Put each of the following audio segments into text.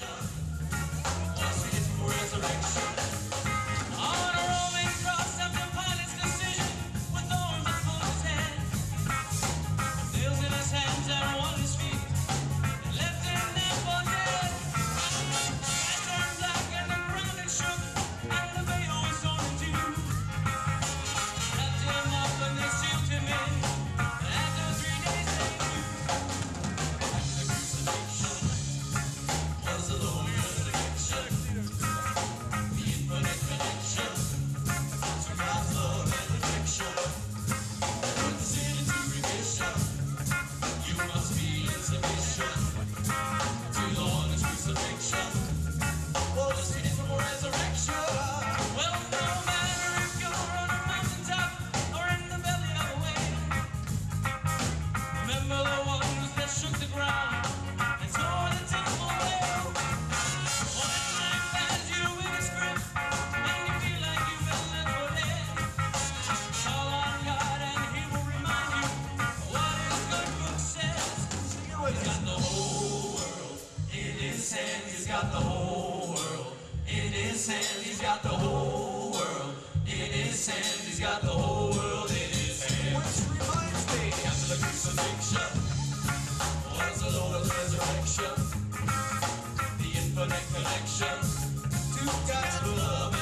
show. he's got the whole world. In his hands, he's got the whole world. In his hands, he's got the whole world in his hands. Which reminds me, after the crucifixion was the Lord of resurrection, the infinite connection to God's love.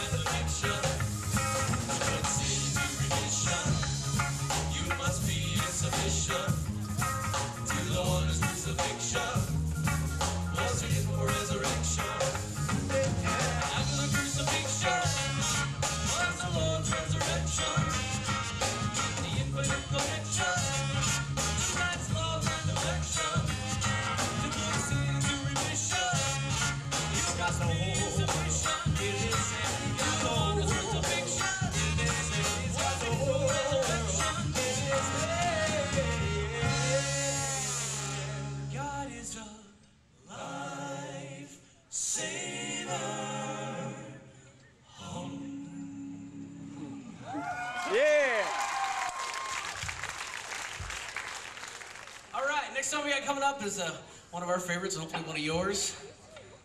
coming up is uh, one of our favorites, hopefully one of yours.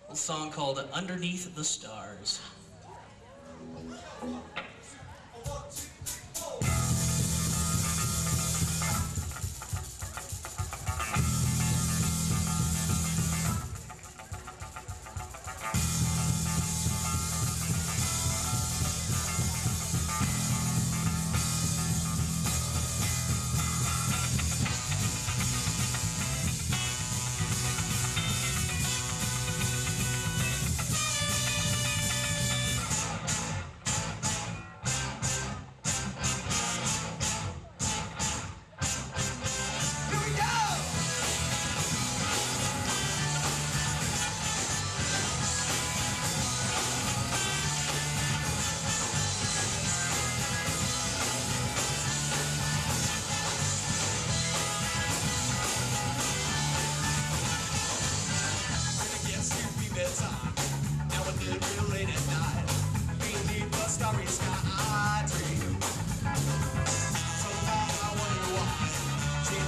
A song called Underneath the Stars.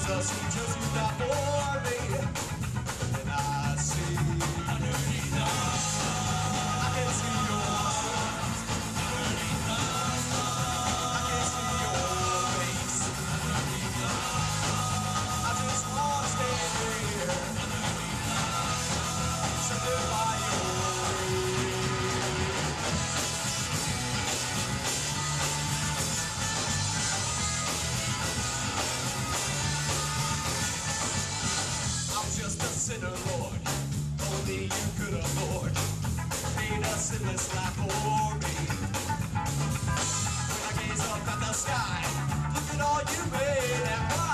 just because you got for me. just a sinner, Lord. Only you could afford. Paid us in this life for me. I gaze up at the sky, look at all you made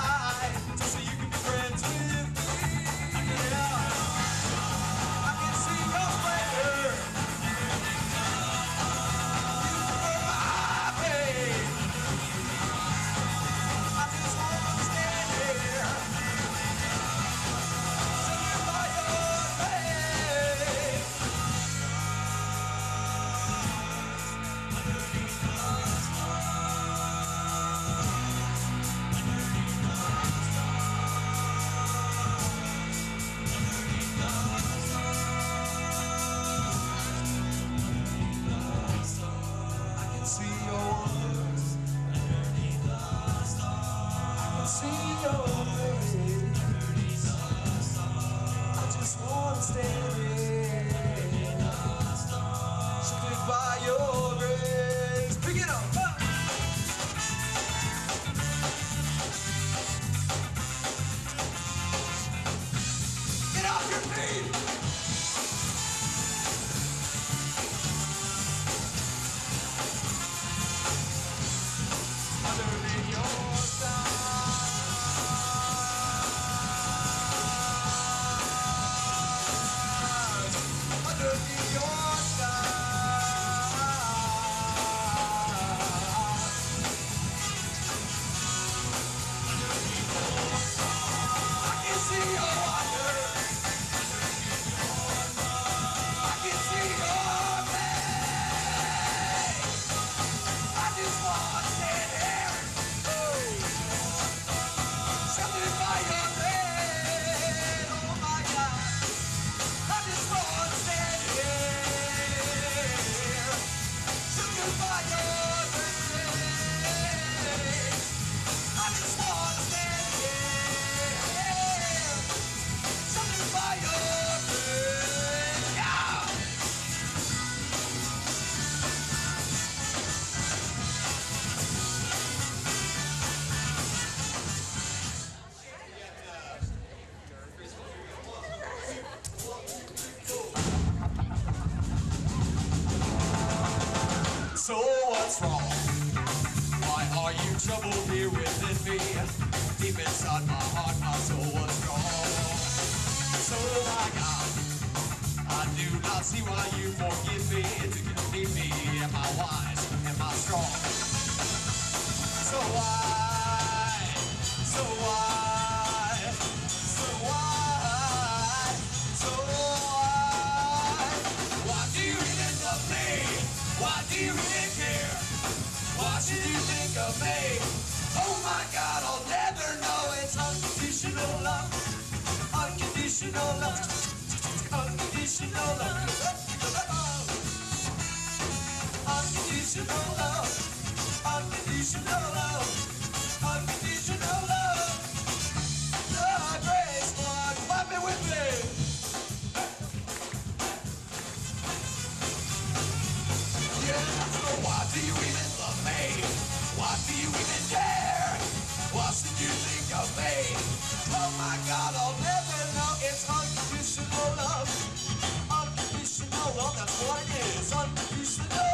what's? Why are you troubled here within me? Deep inside my heart, my soul was strong. So my God, I do not see why you forgive me to condemn me. Am I wise? Am I strong? So why? Unconditional love. Unconditional love. Unconditional love. Unconditional love. Unconditional me. Oh my God, I'll never know. It's unconditional love. Unconditional love, that's what it is. Unconditional